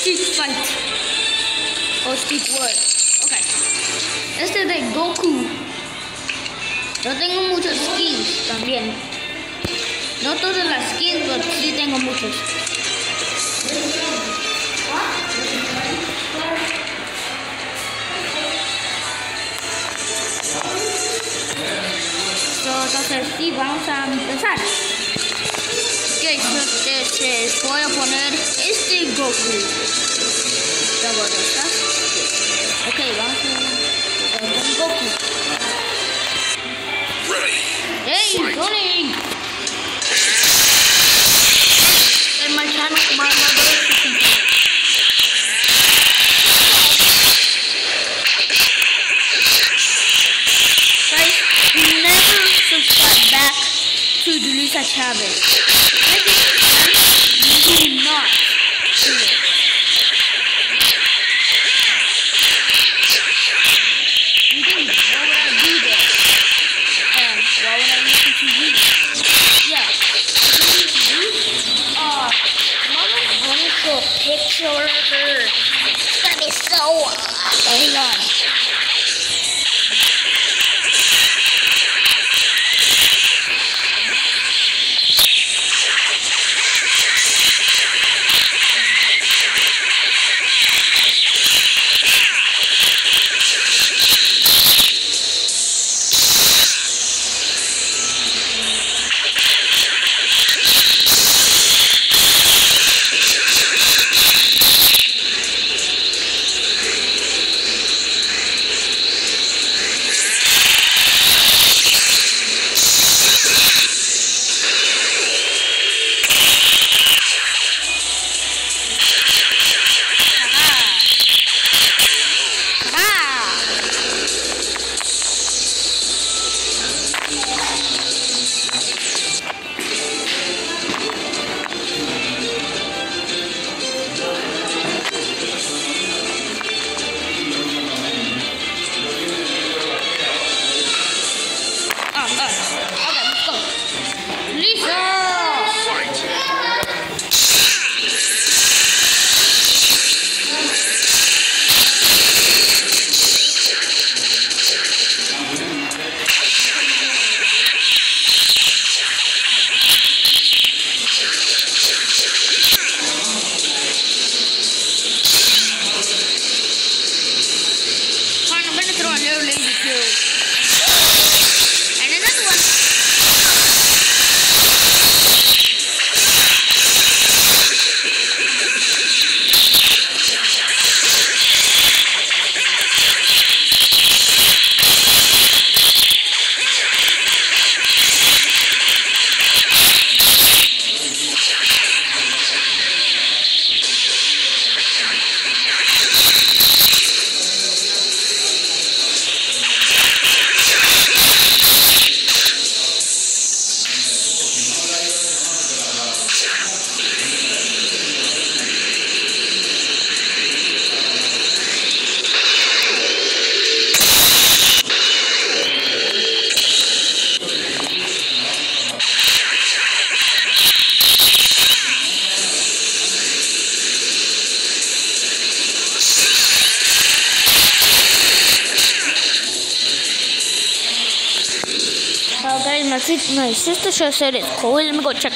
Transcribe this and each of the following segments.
Street Fight. O Street World. Ok. Este es de Goku. Yo tengo muchos skins también. No todas las skins, pero sí tengo muchos. Entonces sí, vamos a empezar. 6 voy a poner este Goku. ¿Ya Ok, vamos a poner Goku. To Delisa Chavez. Do not do it. You think, why would I do that? And why would I listen to you? Yeah. What do you do? Uh, mama wanted to picture her. That is so. Hold on.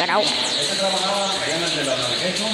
Well, guys, my, sis- my sister just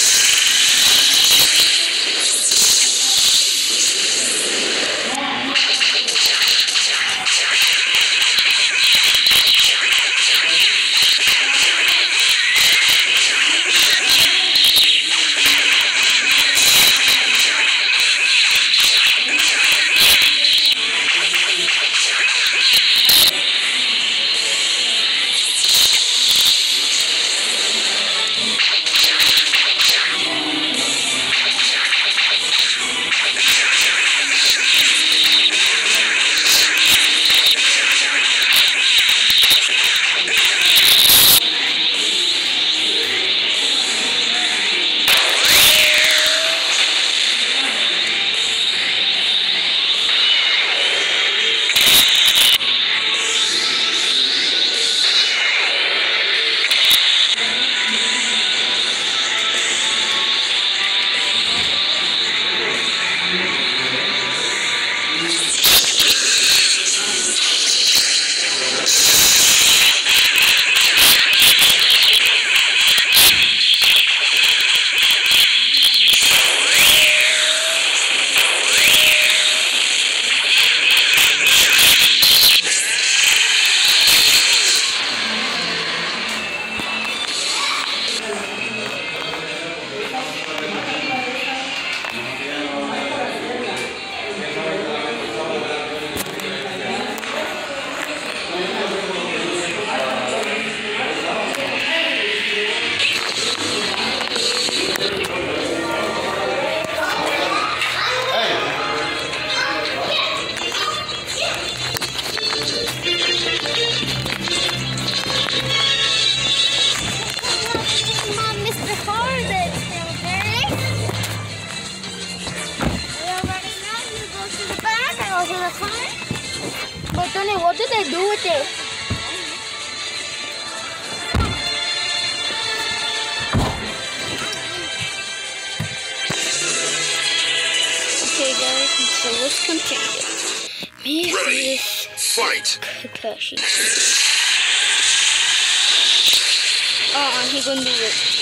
But what did they do with it? Okay, guys, so let's continue. Me Ready. Fight. Kakashi. Oh, he gonna do it.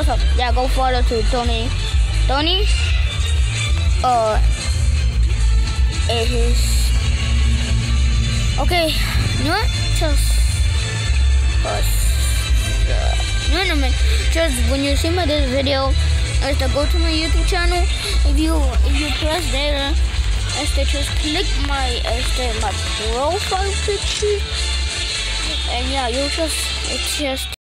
And oh, yeah, go follow to Tony. Tony, uh, is okay. You know what? Just, just, no, no, man. Just when you see my this video, is to go to my YouTube channel. If you if you press there, is to just click my is to my profile picture, and yeah, you just it's just.